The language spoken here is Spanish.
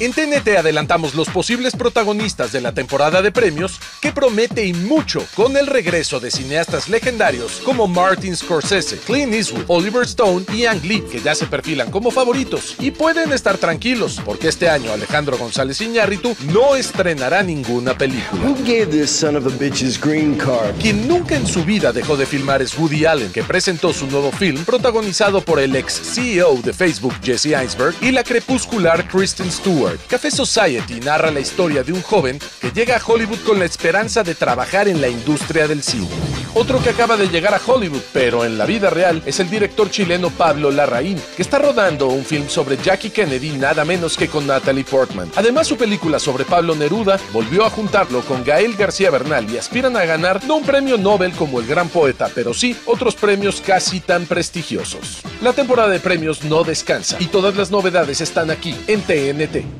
En TNT adelantamos los posibles protagonistas de la temporada de premios que promete y mucho con el regreso de cineastas legendarios como Martin Scorsese, Clint Eastwood, Oliver Stone y Ang Lee, que ya se perfilan como favoritos. Y pueden estar tranquilos, porque este año Alejandro González Iñárritu no estrenará ninguna película. Who gave this son of a bitch's green card? Quien nunca en su vida dejó de filmar es Woody Allen, que presentó su nuevo film protagonizado por el ex CEO de Facebook Jesse Einsberg y la crepuscular Kristen Stewart. Café Society narra la historia de un joven que llega a Hollywood con la esperanza de trabajar en la industria del cine. Otro que acaba de llegar a Hollywood, pero en la vida real, es el director chileno Pablo Larraín, que está rodando un film sobre Jackie Kennedy nada menos que con Natalie Portman. Además, su película sobre Pablo Neruda volvió a juntarlo con Gael García Bernal y aspiran a ganar no un premio Nobel como el gran poeta, pero sí otros premios casi tan prestigiosos. La temporada de premios no descansa y todas las novedades están aquí en TNT.